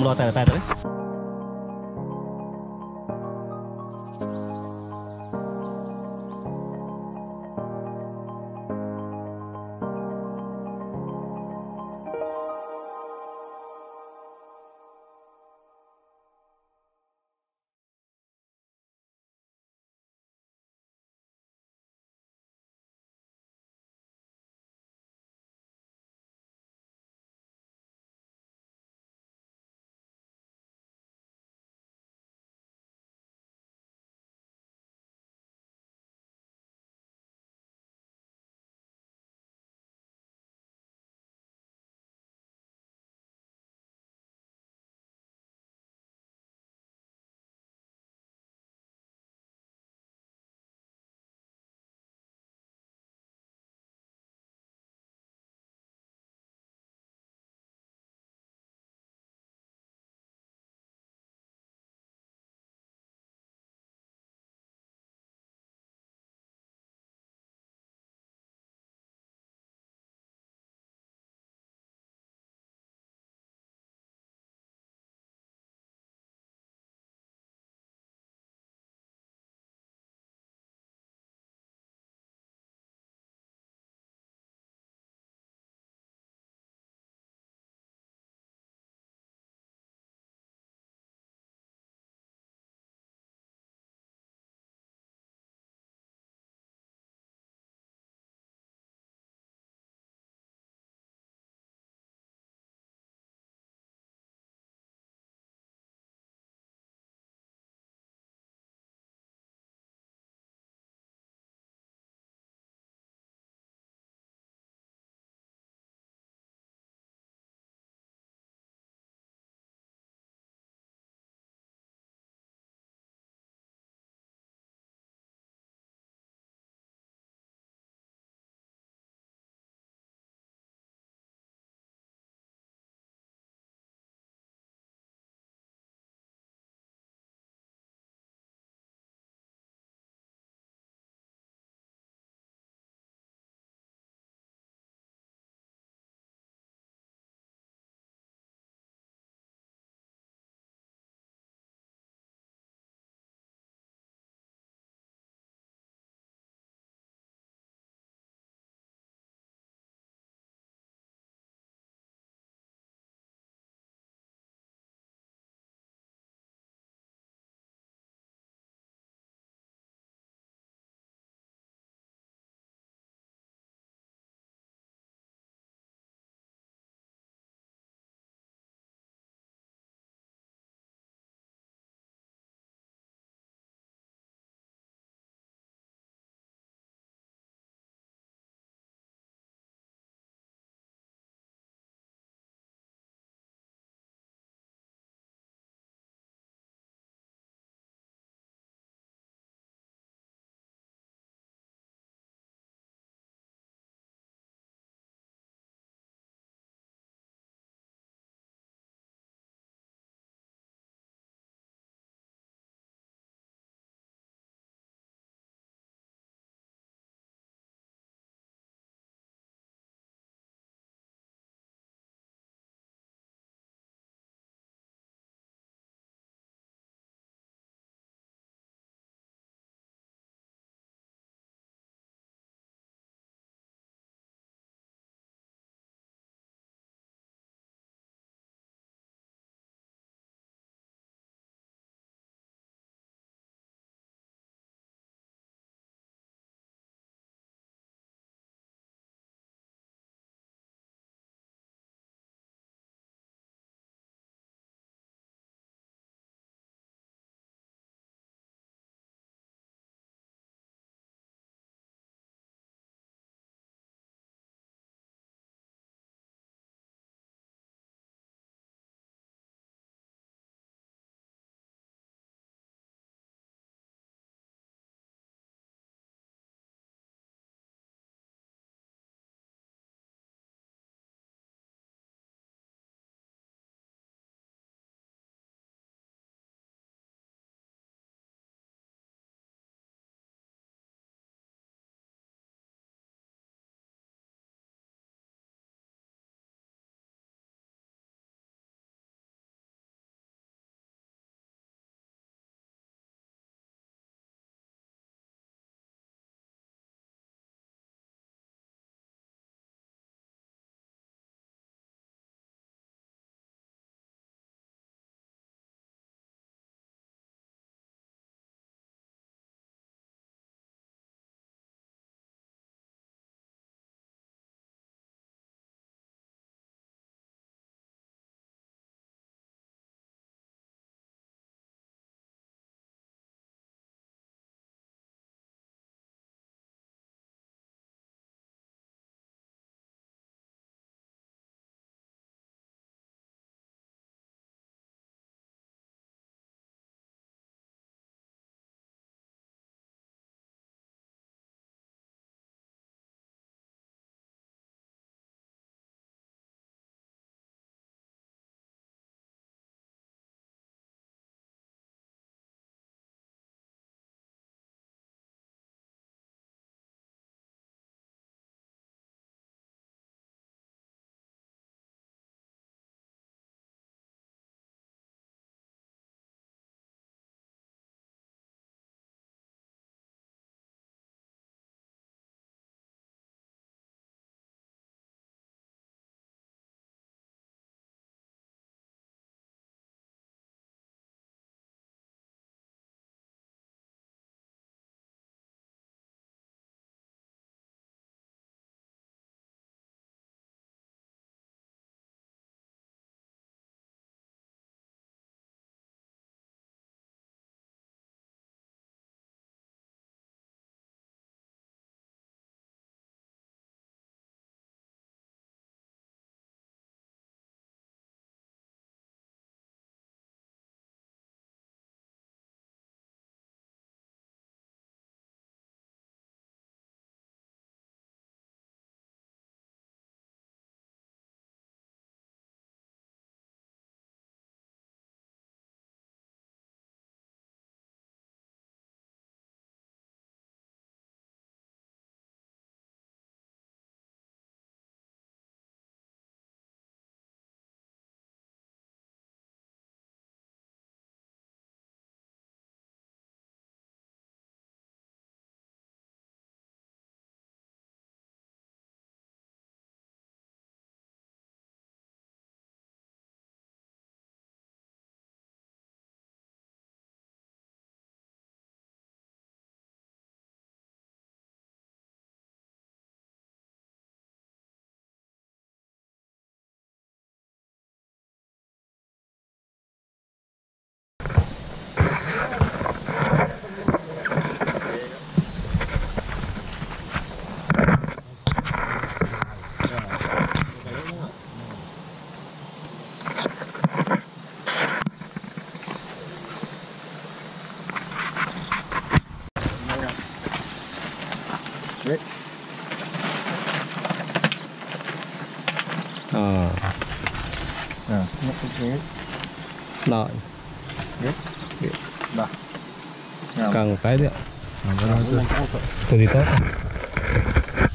不知道拜了拜 à rồi nào. Càng một cái nữa à cái đó chưa? tôi đi tốt.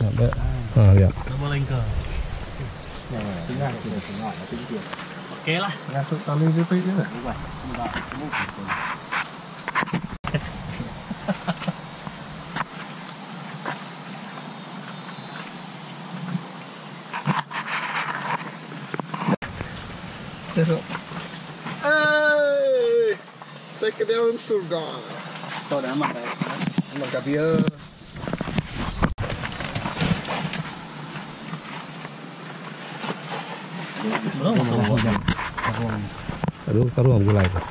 À, đấy. à được nó bơ lên cờ tính ra thì là tính tiền. Tôi tao lên với tí nữa. Đúng rồi đúng rồi thế rồi ê sai gà tôi đã mặc đấy mà cả bia aduh taruh gulai tao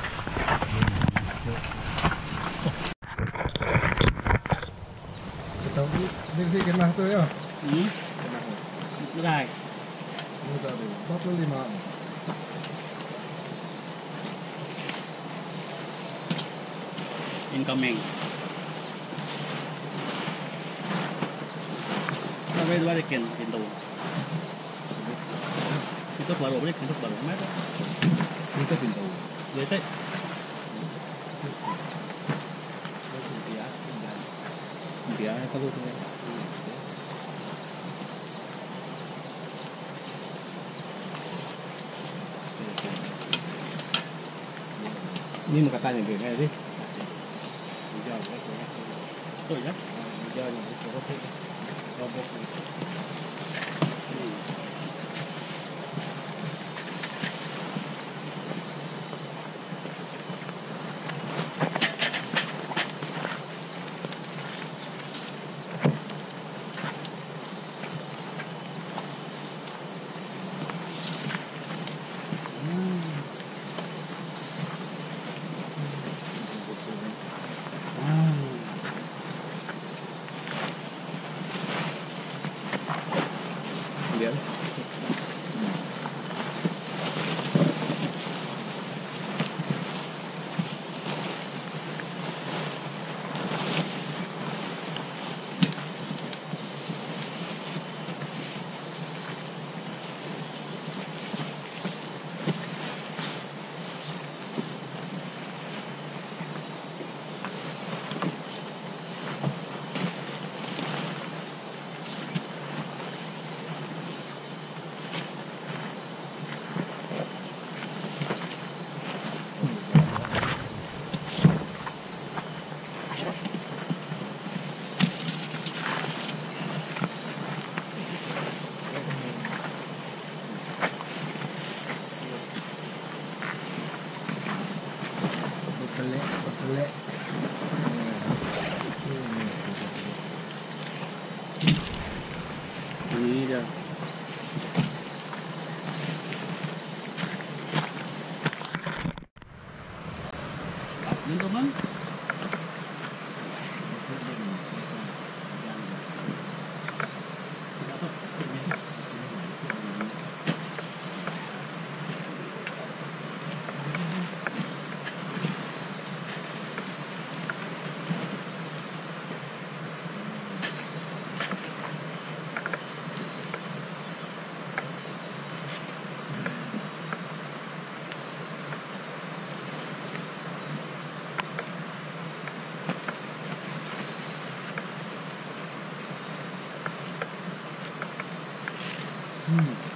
también. Sampai dua ada ken ken tahu. Kita baru beli kayak gini sih tôi nhá Bien. Betelek, betelek ini Mm.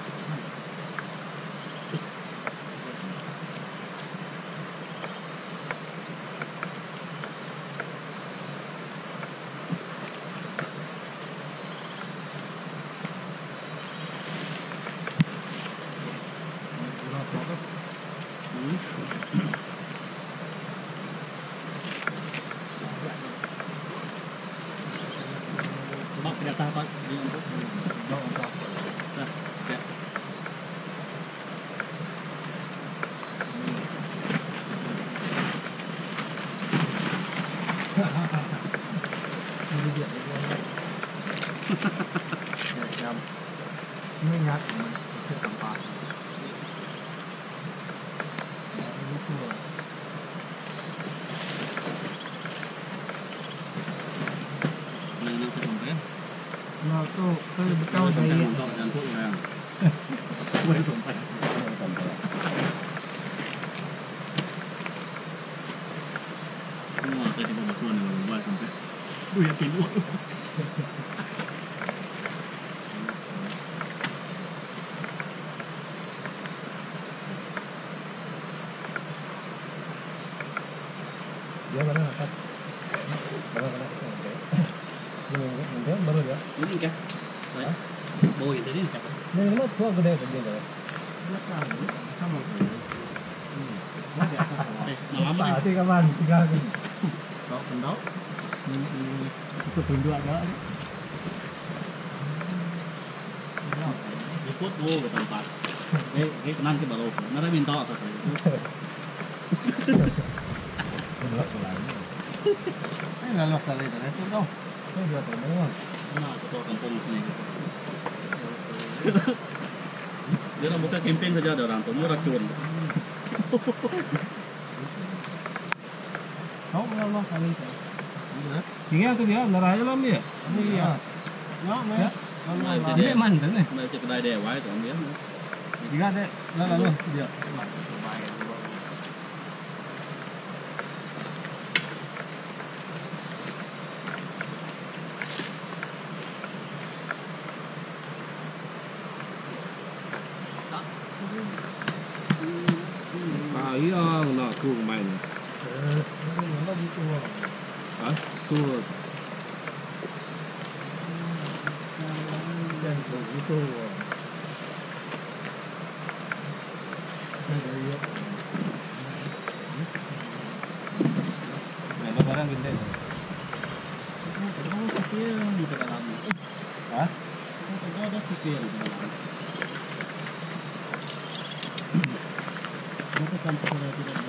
Nham Ini nhát Cái tầm bạc. Ờ, tôi tôi cao đây kawan tiga kan. đó phần itu tunjuk ada cái phốt vô về tầm bạc cái cái năng cái bảo đồ lah lokal itu itu dong Ini dia tu mana? nó là của kampung sini dia nak buka campaign saja ada orang tu mau racun kau lah lokal itu Tinggal tu dia, narai dalam dia. iya nó nó Ya. nó Này, nó thì nó để- mana ni? này chỉ cái đai đè quái còn biết nữa tiga deh lah lalu dia 服うまいねあそうだ Nah, barang gede. Kecil di kecil di kalau tidak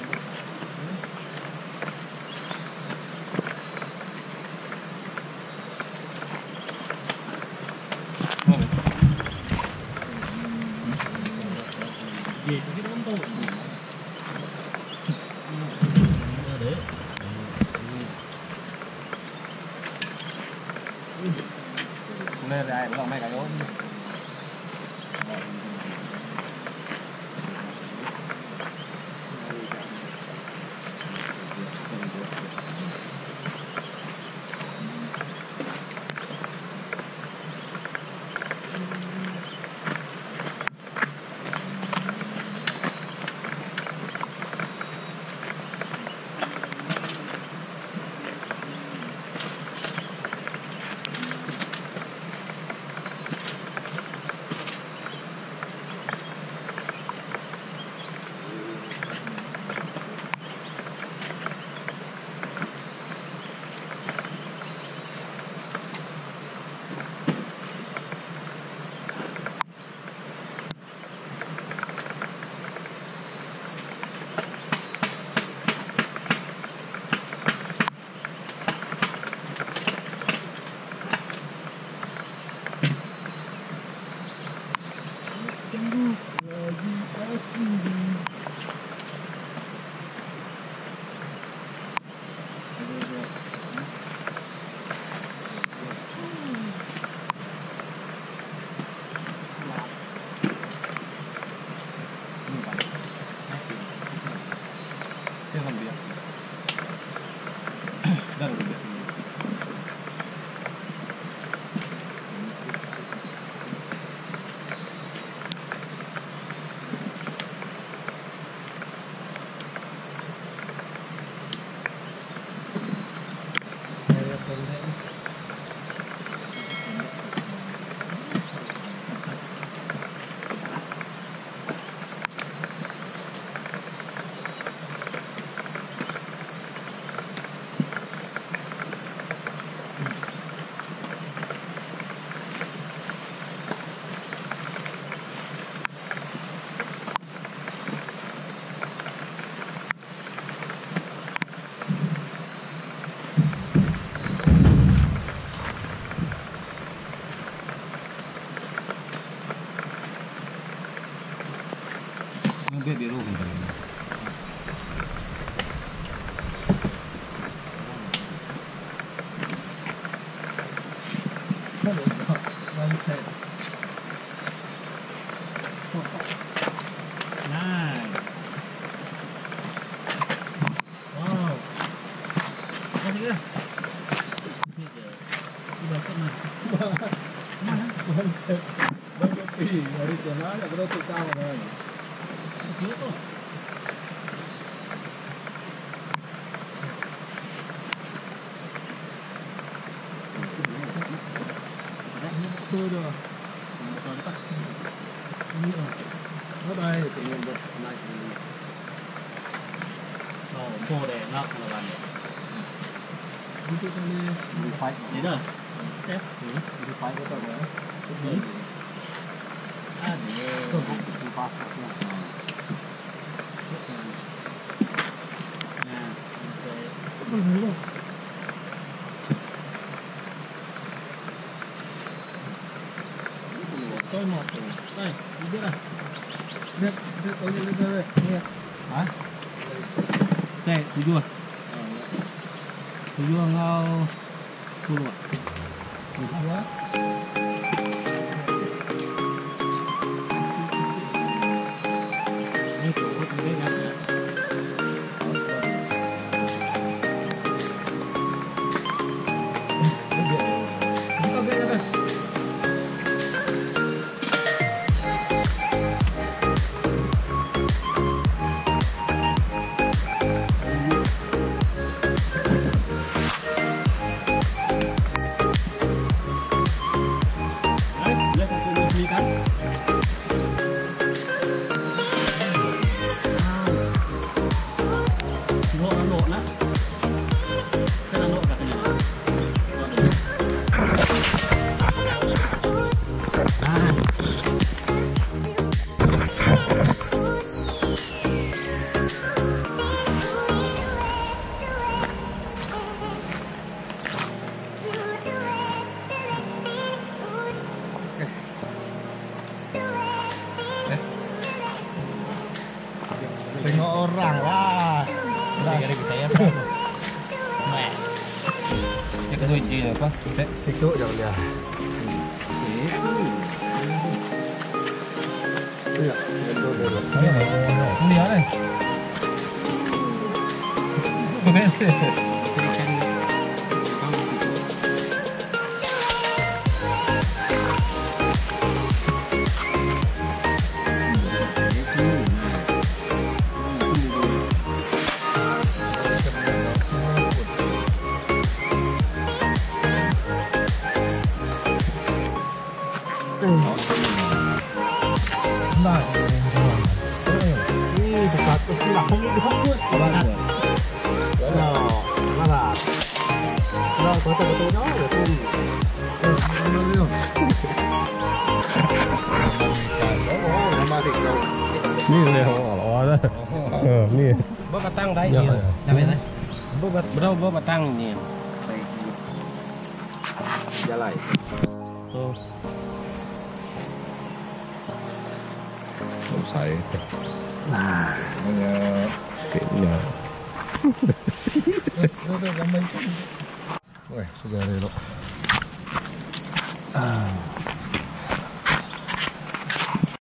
Okay. Tôi một rồi. Đây, đi biết này. Biết, biết có những cái đây. Nghe. Hả? Đây, chú vua. Chú vua ngao. Chú luôn. Được Yeah. Orang lah. Cái cái đuôi chi rồi con. Đấy. Tiktok jauh dia. Iya, betul betul. Đây này. Không nhớ này. Đây. Ini dekat ke lah, kau ni dekat ke? Đó, nó là Đó, có tôi tôi nói rồi tôi Ờ, nó liêu Nó ba thịt đâu นี่เลยหัวร้อนเลยเออนี่ บ่มาตั้งได้ เยอะ เนี่ย เลย Nhà bên này. บ่มาเราบ่มาตั้งเนี่ย Gia lại สงสัยมันจะเห็น saya nah iya. kayaknya Weh, sudah elok. Ah.